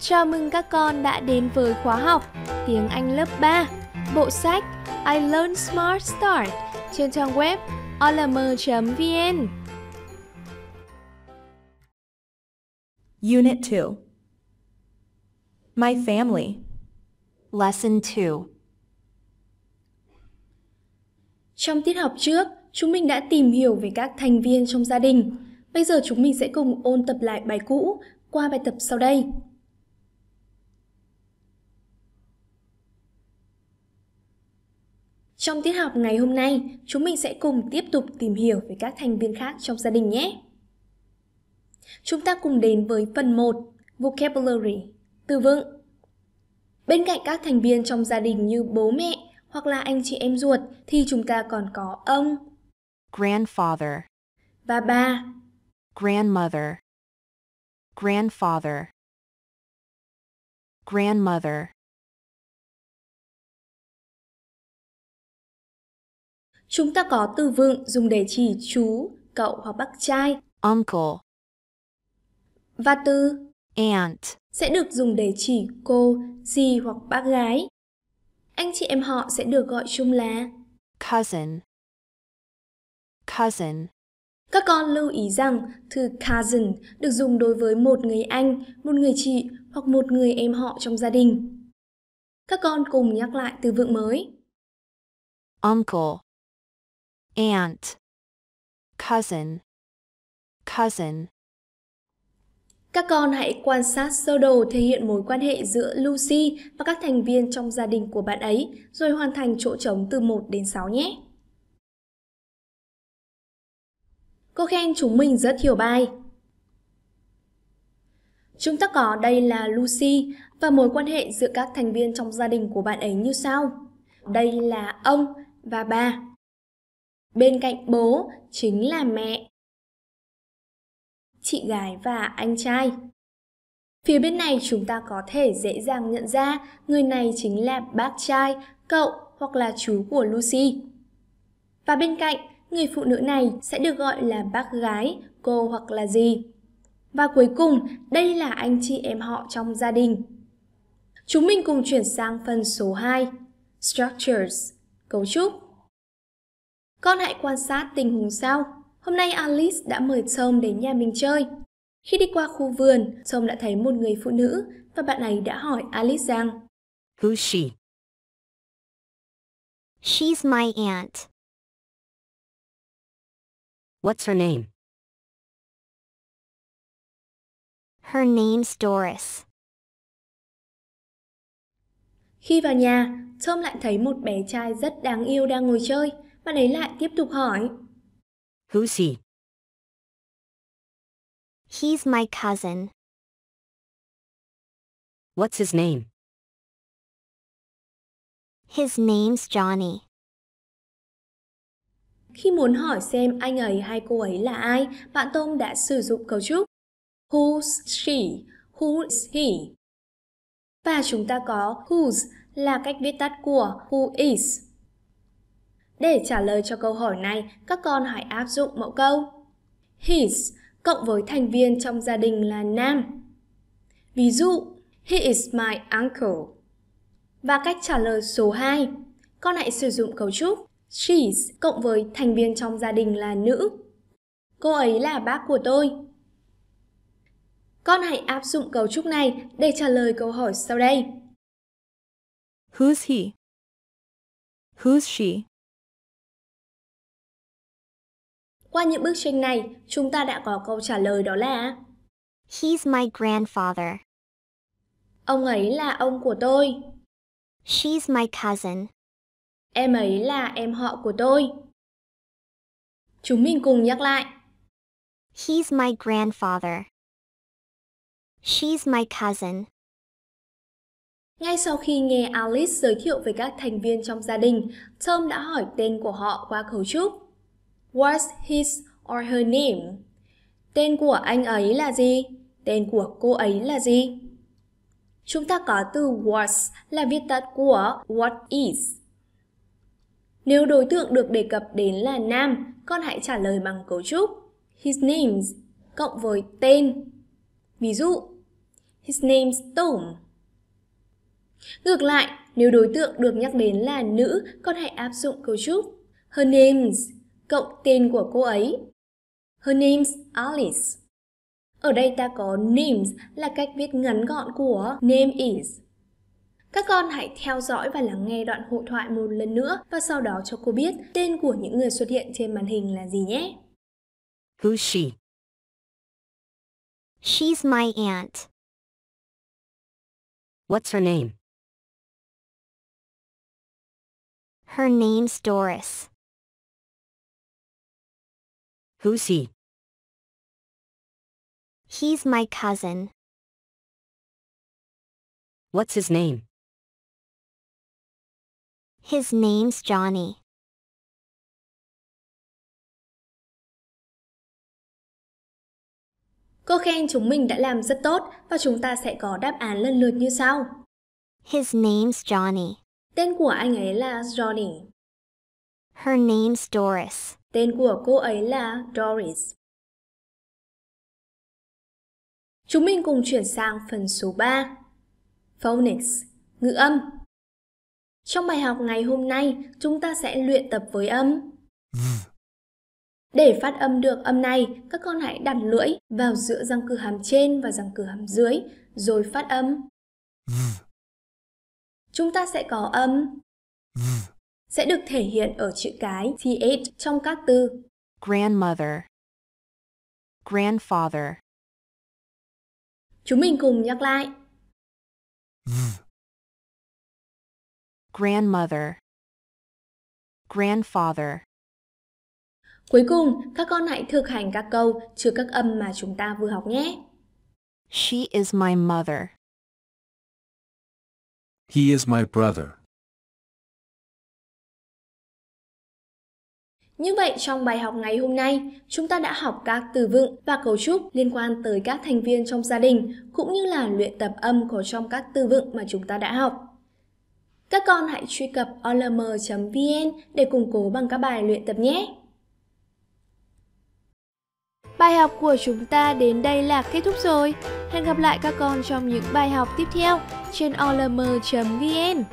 Chào mừng các con đã đến với khóa học tiếng Anh lớp 3, bộ sách I Learn Smart Start trên trang web olm.vn. Unit 2 My Family Lesson 2 Trong tiết học trước, chúng mình đã tìm hiểu về các thành viên trong gia đình. Bây giờ chúng mình sẽ cùng ôn tập lại bài cũ qua bài tập sau đây. Trong tiết học ngày hôm nay, chúng mình sẽ cùng tiếp tục tìm hiểu về các thành viên khác trong gia đình nhé. Chúng ta cùng đến với phần 1, Vocabulary, từ vựng. Bên cạnh các thành viên trong gia đình như bố mẹ hoặc là anh chị em ruột thì chúng ta còn có ông Grandfather. và bà, Grandmother. Grandfather. Grandmother Chúng ta có từ vựng dùng để chỉ chú, cậu hoặc bác trai Uncle và từ Aunt sẽ được dùng để chỉ cô, dì hoặc bác gái. Anh chị em họ sẽ được gọi chung là Cousin Cousin Các con lưu ý rằng từ cousin được dùng đối với một người anh, một người chị hoặc một người em họ trong gia đình. Các con cùng nhắc lại từ vựng mới. Uncle Aunt Cousin Cousin Các con hãy quan sát sơ đồ thể hiện mối quan hệ giữa Lucy và các thành viên trong gia đình của bạn ấy, rồi hoàn thành chỗ trống từ 1 đến 6 nhé. Cô khen chúng mình rất hiểu bài. Chúng ta có đây là Lucy và mối quan hệ giữa các thành viên trong gia đình của bạn ấy như sau. Đây là ông và bà. Bên cạnh bố chính là mẹ, chị gái và anh trai. Phía bên này chúng ta có thể dễ dàng nhận ra người này chính là bác trai, cậu hoặc là chú của Lucy. Và bên cạnh, người phụ nữ này sẽ được gọi là bác gái, cô hoặc là gì. Và cuối cùng, đây là anh chị em họ trong gia đình. Chúng mình cùng chuyển sang phần số 2, Structures, cấu trúc. Con hãy quan sát tình huống sau. Hôm nay Alice đã mời Tom đến nhà mình chơi. Khi đi qua khu vườn, Tom đã thấy một người phụ nữ và bạn ấy đã hỏi Alice rằng Who's she? She's my aunt. What's her name? Her name's Doris. Khi vào nhà, Tom lại thấy một bé trai rất đáng yêu đang ngồi chơi. Bạn ấy lại tiếp tục hỏi Who's he? He's my cousin. What's his name? His name's Johnny. Khi muốn hỏi xem anh ấy hay cô ấy là ai, bạn Tom đã sử dụng cấu trúc Who's she? Who's he? Và chúng ta có whose là cách viết tắt của who is. Để trả lời cho câu hỏi này, các con hãy áp dụng mẫu câu. His cộng với thành viên trong gia đình là nam. Ví dụ, he is my uncle. Và cách trả lời số 2, con hãy sử dụng cấu trúc she's cộng với thành viên trong gia đình là nữ. Cô ấy là bác của tôi. Con hãy áp dụng cấu trúc này để trả lời câu hỏi sau đây. Who's he? Who's she? Qua những bức tranh này, chúng ta đã có câu trả lời đó là He's my grandfather. Ông ấy là ông của tôi. She's my cousin. Em ấy là em họ của tôi. Chúng mình cùng nhắc lại. He's my grandfather. She's my cousin. Ngay sau khi nghe Alice giới thiệu về các thành viên trong gia đình, Tom đã hỏi tên của họ qua cấu trúc. What's his or her name? Tên của anh ấy là gì? Tên của cô ấy là gì? Chúng ta có từ was là viết tắt của what is. Nếu đối tượng được đề cập đến là nam, con hãy trả lời bằng cấu trúc his names cộng với tên. Ví dụ, His name's Tom. Ngược lại, nếu đối tượng được nhắc đến là nữ, con hãy áp dụng cấu trúc Her name's cộng tên của cô ấy. Her name's Alice. Ở đây ta có names là cách viết ngắn gọn của name is. Các con hãy theo dõi và lắng nghe đoạn hội thoại một lần nữa và sau đó cho cô biết tên của những người xuất hiện trên màn hình là gì nhé. Who's she? She's my aunt. What's her name? Her name's Doris. Who's he? He's my cousin. What's his name? His name's Johnny. Cô khen chúng mình đã làm rất tốt và chúng ta sẽ có đáp án lần lượt như sau. His name's Johnny. Tên của anh ấy là Johnny. Her name's Doris. Tên của cô ấy là Doris. Chúng mình cùng chuyển sang phần số 3. Phonics, ngữ âm. Trong bài học ngày hôm nay, chúng ta sẽ luyện tập với âm. Để phát âm được âm này, các con hãy đặt lưỡi vào giữa răng cửa hàm trên và răng cửa hàm dưới, rồi phát âm. Chúng ta sẽ có âm sẽ được thể hiện ở chữ cái th trong các từ. grandmother, grandfather, Chúng mình cùng nhắc lại. grandmother, grandfather, Cuối cùng, các con hãy thực hành các câu chứa các âm mà chúng ta vừa học nhé. she is my mother, He is my brother. Như vậy trong bài học ngày hôm nay, chúng ta đã học các từ vựng và cấu trúc liên quan tới các thành viên trong gia đình, cũng như là luyện tập âm của trong các từ vựng mà chúng ta đã học. Các con hãy truy cập olm.vn để củng cố bằng các bài luyện tập nhé. Bài học của chúng ta đến đây là kết thúc rồi. Hẹn gặp lại các con trong những bài học tiếp theo trên olm.vn.